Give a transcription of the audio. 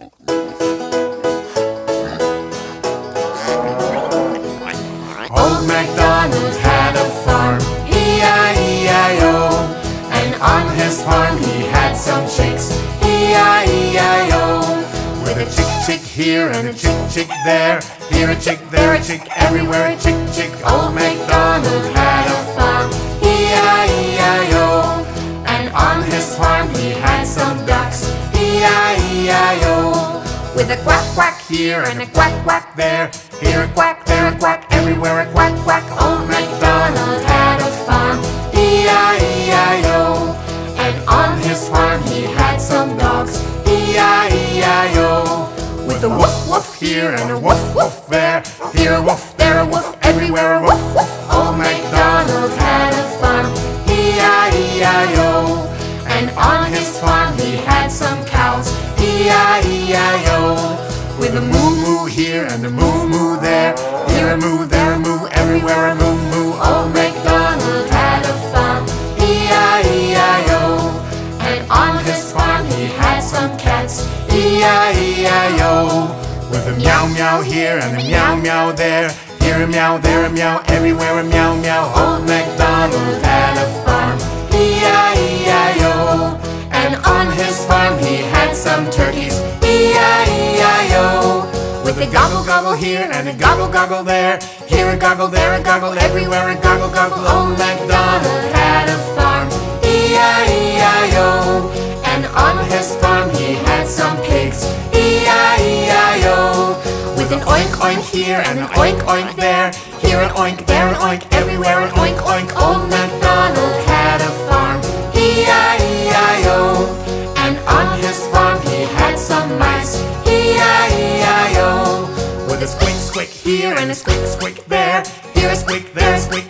Old MacDonald had a farm, E-I-E-I-O And on his farm he had some chicks, E-I-E-I-O With a chick chick here and a chick chick there Here a chick, there a chick, everywhere a chick chick. Old MacDonald had a farm, E-I-E-I-O And on his farm he had some ducks, E-I-E-I-O With a quack quack here and a quack quack there. Here a quack, there a quack, everywhere a quack quack. Old MacDonald had a farm, E-I-E-I-O And on his farm he had some dogs, E-I-E-I-O With a woof woof here and a woof woof there. Here a woof, there a woof, everywhere a woof woof. Old MacDonald had a farm, E-I-E-I-O And on his farm he had some cows, E-I-E-I-O With a moo moo here and a moo moo there. Here a moo, there a moo, everywhere a moo moo Old MacDonald had a farm, E-I-E-I-O And on his farm he had some cats, E-I-E-I-O With a meow meow here and a meow meow there. Here a meow, there a meow, everywhere a meow meow. Old MacDonald had a farm, With a gobble gobble here and a gobble gobble there. Here a gobble, there a gobble, everywhere a gobble gobble. Old oh, MacDonald had a farm, E-I-E-I-O And on his farm he had some pigs, E-I-E-I-O With an oink oink here and an oink oink there. Here an oink, there an oink, everywhere an oink oink. Old MacDonald squeak. Here and a squeak squeak. There. Here a squeak, there a squeak